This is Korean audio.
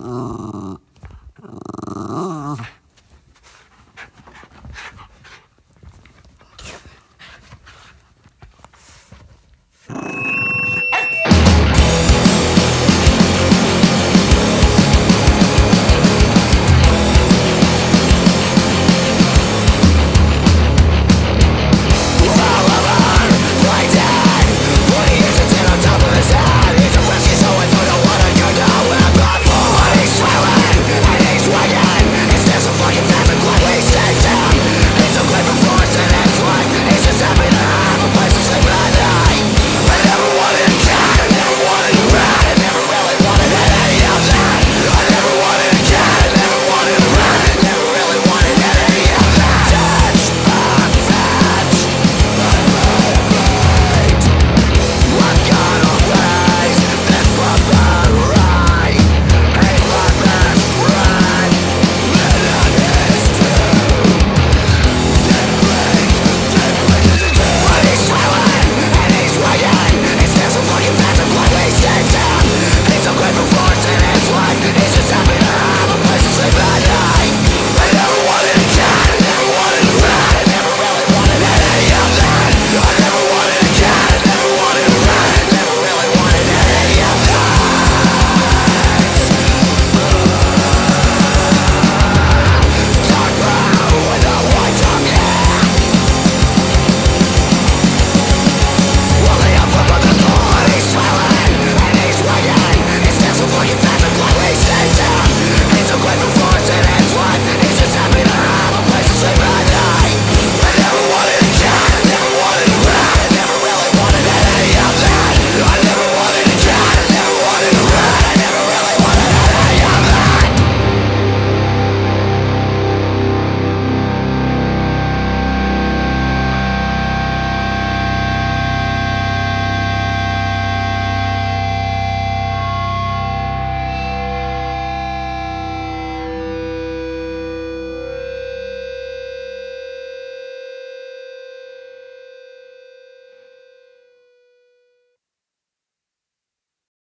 Oh.